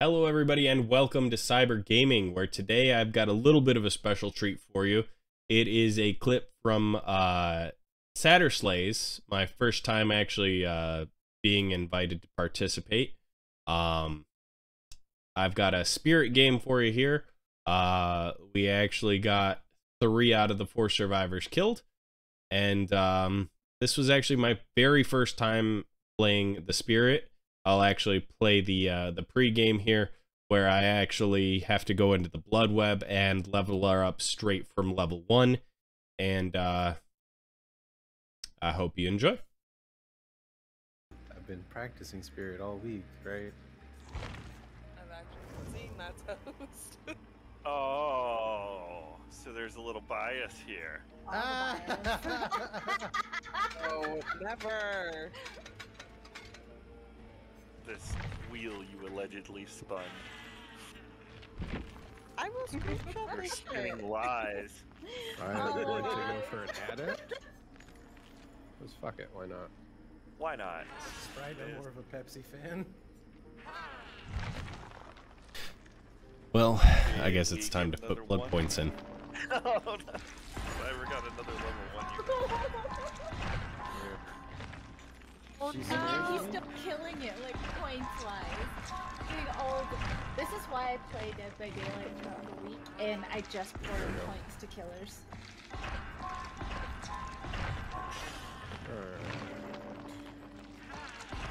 Hello, everybody, and welcome to Cyber Gaming, where today I've got a little bit of a special treat for you. It is a clip from uh, SaturSlays, my first time actually uh, being invited to participate. Um, I've got a spirit game for you here. Uh, we actually got three out of the four survivors killed, and um, this was actually my very first time playing the spirit. I'll actually play the uh, the pre-game here, where I actually have to go into the blood web and level her up straight from level one, and uh, I hope you enjoy. I've been practicing spirit all week, right? I've actually seeing that toast. Oh, so there's a little bias here. oh, never. This wheel you allegedly spun. I will screenshot You're spinning lies. I'm going to go for an adept. Let's fuck it, why not? Why not? Sprite, I'm more of a Pepsi fan. Well, I guess it's time to put blood one? points in. oh, no. I ever got another level one. Oh, She's no. amazing. He's still killing it, like points wise. Doing all the. This is why I play Dead by Daylight throughout the week, and I just pour in points to killers.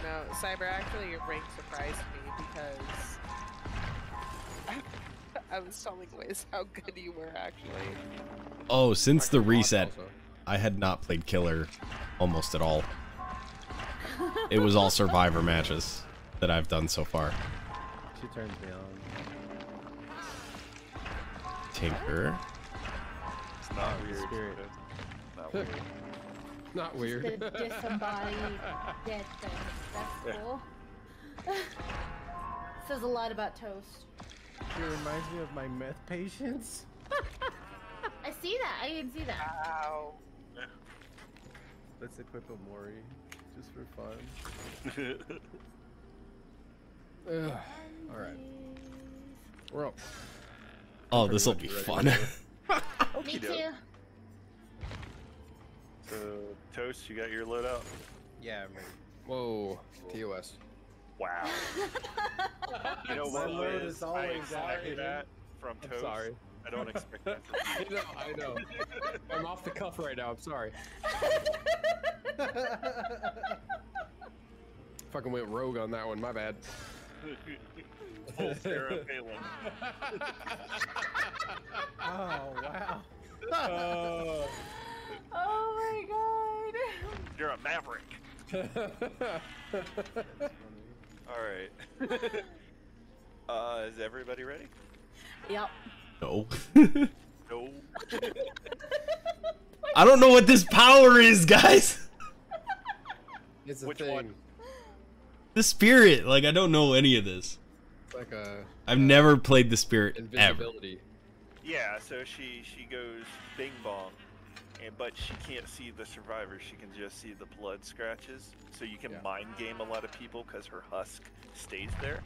No, Cyber, actually, your rank surprised me because I was telling Wiz how good you were, actually. Oh, since the reset. I had not played killer almost at all. It was all survivor matches that I've done so far. She turns me on. Tinker. It's not weird. spirit. Not weird. Not The weird. disembodied dead thing. That's cool. Says a lot about Toast. She reminds me of my meth patients. I see that. I can see that. Wow. Let's equip a Mori, just for fun. Alright, we're up. Oh, this will be ready fun. Me too. So, uh, Toast, you got your load out? Yeah, man. Whoa, TOS. Wow. You know My what, load is I always expect that from I'm Toast. sorry. I don't expect that from I know, I know. I'm off the cuff right now, I'm sorry. Fucking went rogue on that one, my bad. you. Full Sarah Palin. Oh, wow. Oh. Oh my god. You're a maverick. All right. uh, is everybody ready? Yep. No. No. I don't know what this power is, guys. It's a Which thing. one? The spirit, like I don't know any of this. It's like a I've never played the spirit ever. invisibility. Yeah, so she she goes bing bong, and but she can't see the survivors. She can just see the blood scratches. So you can Yeah. mind game a lot of people because her husk stays there.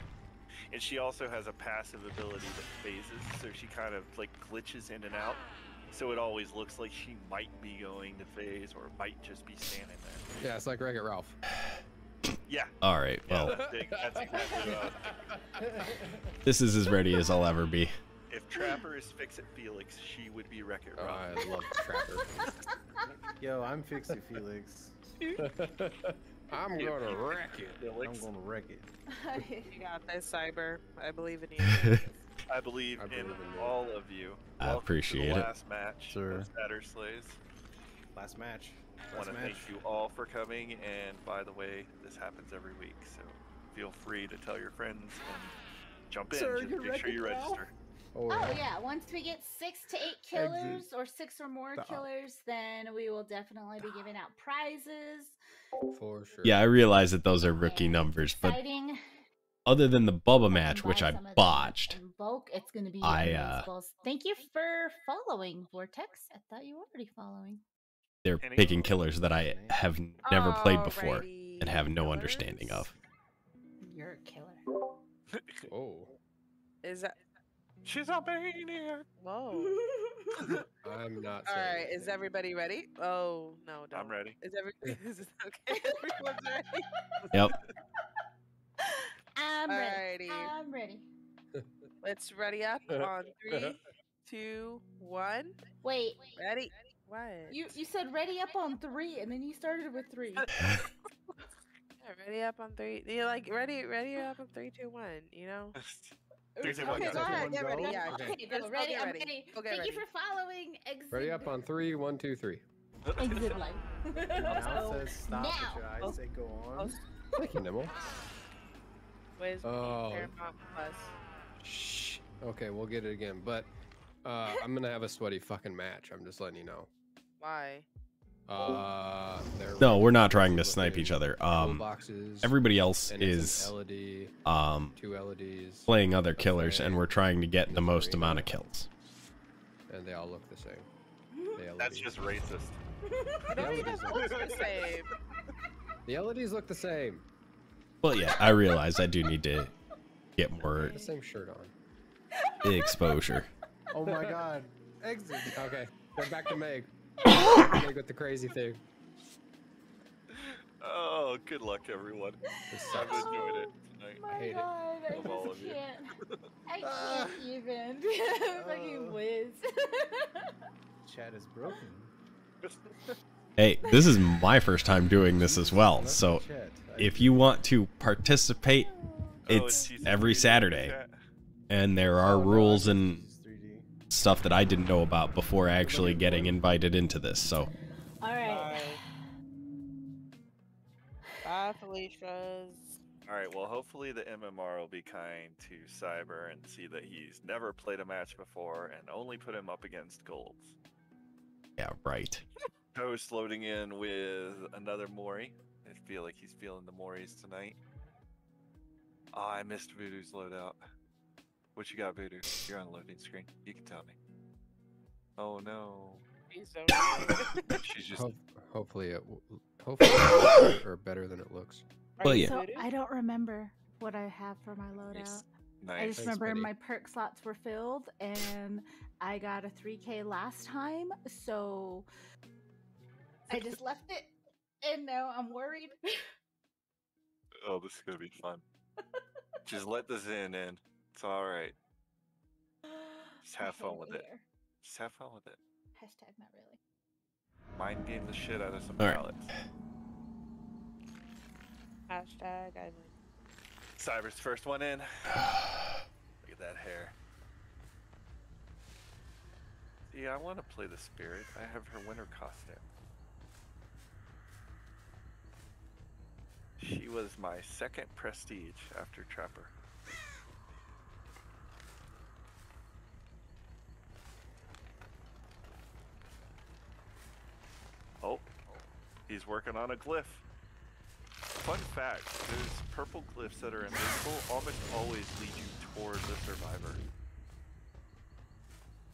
And she also has a passive ability that phases, so she kind of like glitches in and out. So it always looks like she might be going to phase or might just be standing there. Yeah, it's like Wreck-It Ralph. Yeah, All right, yeah, well, that's, that's exactly what this is as ready as I'll ever be. If Trapper is Fix It Felix, she would be Wreck It Ralph. Oh, Ralph. I love Trapper. Yo, I'm Fixie Felix. I'm gonna wreck it. I'm gonna wreck it. You got this, Cyber. I believe in you. I believe I in believe in you. all of you. I Welcome appreciate to the it. Last match Sir. of Satur Slays. Last match. I Want to thank you all for coming. And by the way, this happens every week, so feel free to tell your friends and jump in. Sir, Just make sure you Wreck-It register. Oh, Oh yeah, once we get six to eight killers or six or more Stop. killers, then we will definitely be giving out prizes. For sure. Yeah, I realize that those are rookie and numbers, but exciting. other than the Bubba match, which I some of them botched, bulk. It's going to be I, uh, Thank you for following Vortex. I thought you were already following. they're Any- picking killers that I have never played before and have no understanding of. You're a killer. Oh, Is that She's a maniac. whoa? I'm not. All saying right, is everybody ready? Oh no, don't. I'm ready. Is every is it okay? Everyone's ready. Yep. I'm ready. I'm ready. let's ready up on three, two, one. Wait, Ready? What? you you said ready up on three, and then you started with three. Yeah, ready up on three. You're like ready, ready up on three, two, one. You know. Three, two, one, Okay, go. go ahead. Get ready. Yeah. Okay. Okay, go go ready. get I'm ready. ready. Thank ready. you for following. Exit. Ready up on three, one, two, three. Exit life. Now says stop. Now. But should I say go on? Thank you, Nimble. Where's Oh. Paramount Plus? Shh. Okay, we'll get it again. But uh, I'm gonna have a sweaty fucking match. I'm just letting you know. Why? Uh, No, we're not trying to snipe each other. Um, everybody else is LED, um two LEDs, playing other killers, and we're trying to get the most amount of kills. and they all look the same. The That's just racist. I LEDs look look the same. The LEDs look the same. Well, yeah, I realize I do need to get more The same shirt on. exposure. Oh my god. Exit. Okay, go back to Meg. Meg with the crazy thing. Oh, good luck, everyone. I've sucks. enjoyed it tonight. My hate it. God, I Love all just of can't. I Ah. can't even. Fucking Uh. whiz. Chat is broken. Hey, this is my first time doing this as well, so if you want to participate, Oh, it's every Saturday, and there are Oh, no, I rules and this was 3D. Stuff that I didn't know about before actually getting invited into this. So, All right. Bye, Felicia's. All right. Well, hopefully the MMR will be kind to Cyber and see that he's never played a match before and only put him up against golds. yeah, right. Toast loading in with another Mori. I feel like he's feeling the Moris tonight. Oh, I missed Voodoo's loadout. What you got, Voodoo? You're on the loading screen. You can tell me. Oh no. She's just Ho- hopefully it, w- hopefully it's or better than it looks. Well, yeah. So I don't remember what I have for my loadout. Nice. I just Thanks, remember buddy. my perk slots were filled and I got a 3k last time, so I just left it and now I'm worried. Oh, this is gonna be fun. just let this Zen in. It's all right. Just have fun hate with it. here. Just have fun with it. Hashtag not really. Mind game the shit out of some All right. pallets. Hashtag I win. Cyber's first one in. Look at that hair. Yeah, I want to play the spirit. I have her winter costume. She was my second prestige after Trapper. Oh, he's working on a glyph. Fun fact, those purple glyphs that are invisible almost always lead you toward the survivor.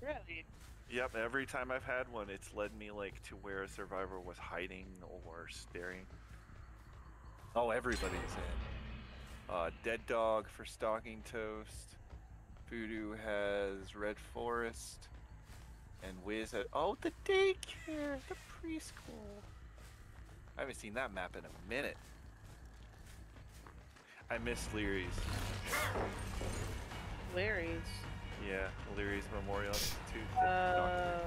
Really? Yep, every time I've had one, it's led me like to where a survivor was hiding or staring. Oh, everybody's in. Uh, Dead Dawg for Stalking Toast. Voodoo has Red Forest. And Wiz has. Oh, the daycare! The preschool! I haven't seen that map in a minute. I miss Lery's. Lery's? Yeah, Lery's Memorial Institute. Uh, I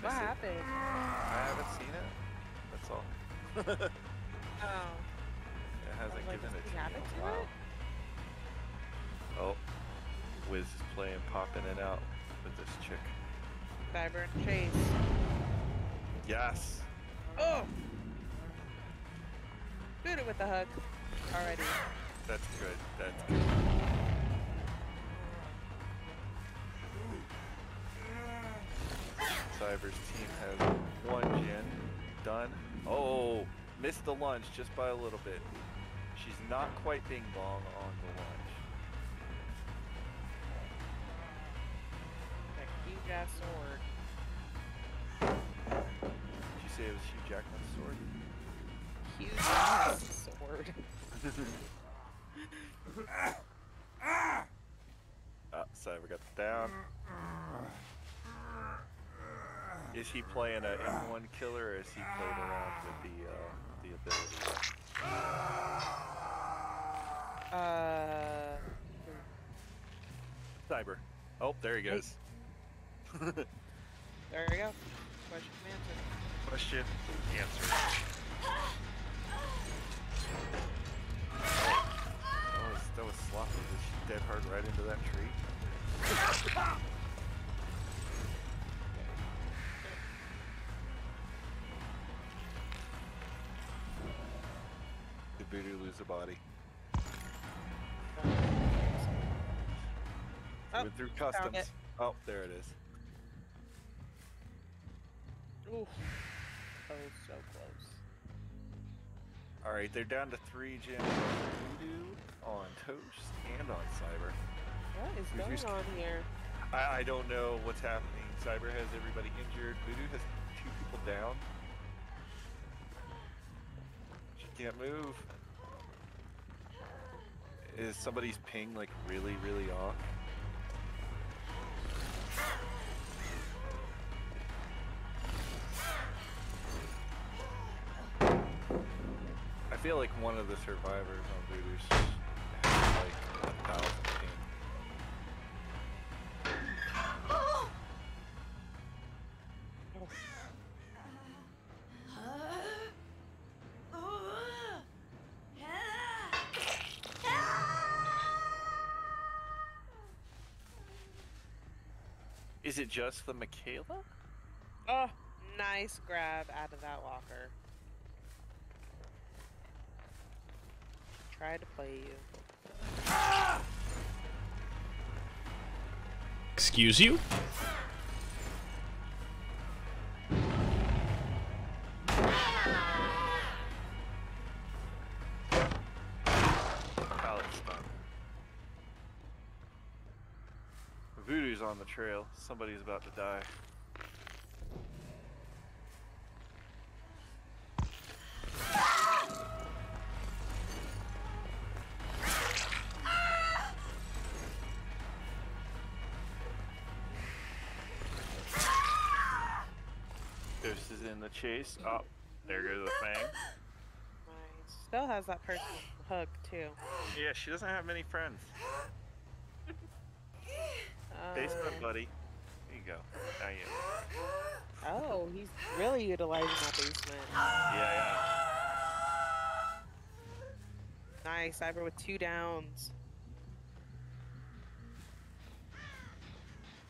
what it. happened? I haven't seen it. That's all. oh. it Oh, hasn't like, given it to me in a to while. it? Oh, Wiz is playing, popping it out with this chick. Cyber and Chase. Yes. Oh! Shoot it with the hook. Already. That's good. That's good. Cyber's team has one gen done. Oh, missed the lunge just by a little bit. She's not quite bing bong on the lunge. That huge ass sword say it was Hugh Jackman's sword. Hugh Jackman's sword. Ah, oh, sorry, we got the down. Is he playing a M1 killer, or is he playing around with the uh, the ability? Uh. Cyber. Oh, there he goes. there we go. Question answered. Question answered. That was, that was sloppy. Just dead hard right into that tree. Did Voodoo lose a body? Oh, Went through customs. Oh, there it is. Oof. So close. All right, they're down to three gems on Voodoo, on Toast, and on Cyber. What is going on here? I, I don't know what's happening. Cyber has everybody injured. Voodoo has two people down. She can't move. Is somebody's ping like really, really off? Feel like one of the survivors on Voodoo's has like a thousand ping. Is it just the Mikaela? Oh, nice grab out of that locker. Tried to play you. Excuse you? Voodoo's on the trail. Somebody's about to die. Ghost is in the chase. Oh, there goes the fang. Nice. Still has that person hook too. Yeah, she doesn't have many friends. Uh, Basement buddy. There you go. Now you. oh, he's really utilizing that basement. Yeah, yeah. Nice. Cyber with two downs.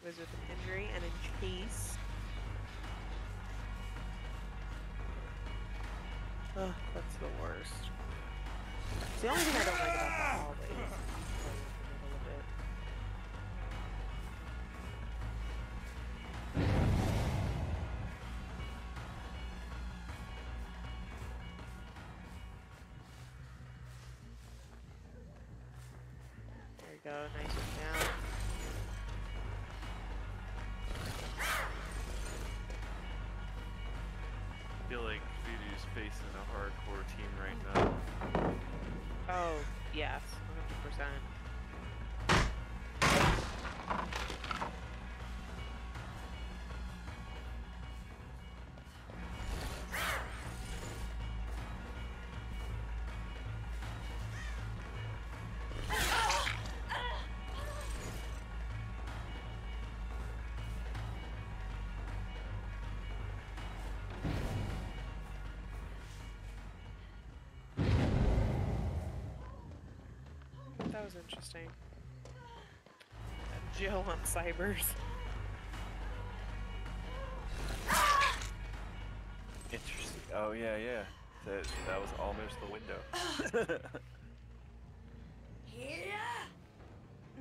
Was with an injury and in chase. Ugh, that's the worst. It's the only thing I don't like about the hallways. There go, nice facing a hardcore team right now. Oh, yes, 100%. Was interesting. Jill on Cybers. Interesting. Oh yeah, yeah. That that was almost the window.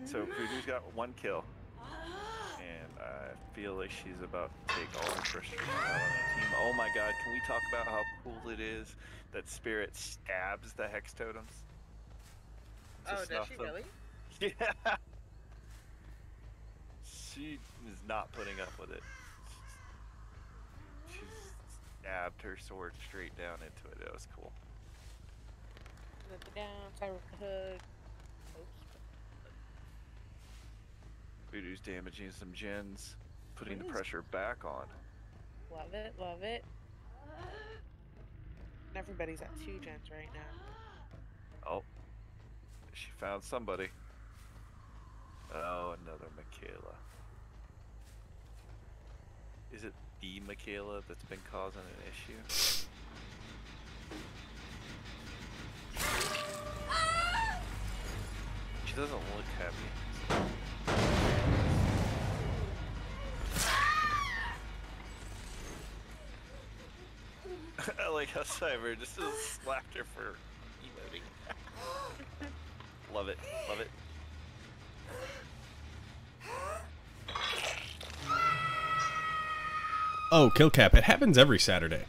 so mm-hmm. Voodoo's got one kill, and I feel like she's about to take all the frustration out on the team. Oh my God! Can we talk about how cool it is that Spirit stabs the hex totems? To Oh, does she them? really? Yeah. She is not putting up with it. She stabbed her sword straight down into it. It was cool. With the down, Cyber with the hood. Voodoo's damaging some gens, putting the pressure back on. Love it, love it. Everybody's at two gens right now. Oh, she found somebody. Oh, another Mikaela. Is it the Mikaela that's been causing an issue? She doesn't look happy. I like how Cyber just slapped her for emoting. love it, love it. Oh, kill cap. It happens every Saturday.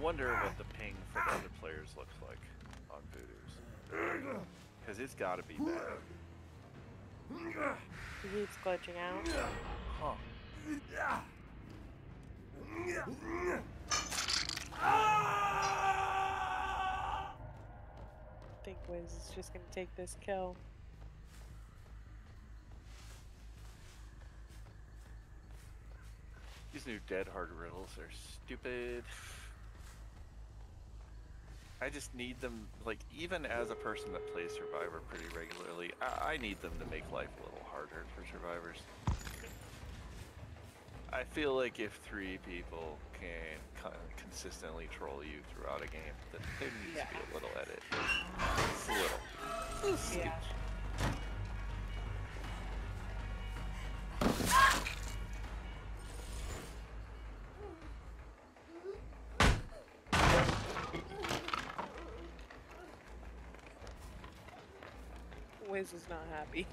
I wonder what the ping for the other players looks like on Voodoo's. Because it's gotta be bad. He's glitching out. Huh. I think Wiz is just gonna take this kill. These new Dead Hard riddles are stupid. I just need them, like, even as a person that plays Survivor pretty regularly, I, I need them to make life a little harder for survivors. I feel like if three people can con- consistently troll you throughout a game, then there needs to be a little edit. Just a little. Just Yeah. Not happy.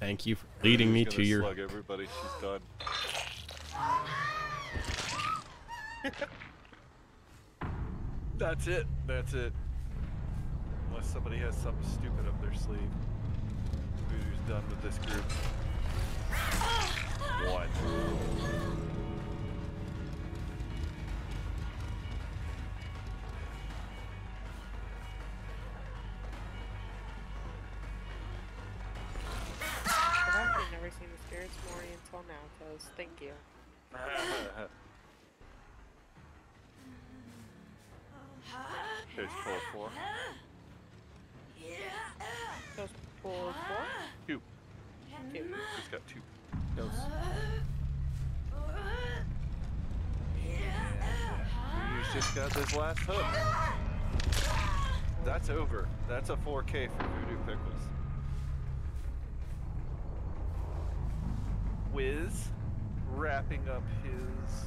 Thank you for leading me to your. slug everybody. She's done. That's it. That's it. Unless somebody has something stupid up their sleeve. Voodoo's done with this group. One. Never seen the spirits Mori until now, Toast. Thank you. There's pull four. Toast pull four. Two. Two. He's got two. Dose. Voodoo's just got this last hook. That's over. That's a 4K for Voodoo Pickles. Wiz wrapping up his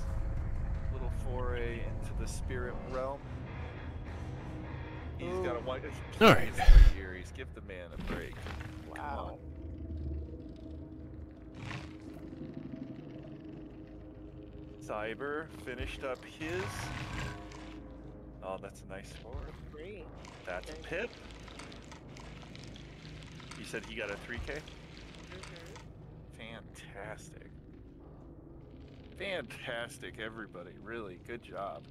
little foray into the spirit realm. He's got a white. All right. It's three. Give the man a break. Wow. Cyber finished up his. Oh, that's a nice score. Great. That's a pip. You said he got a 3K? Fantastic. Fantastic, everybody. Really, good job.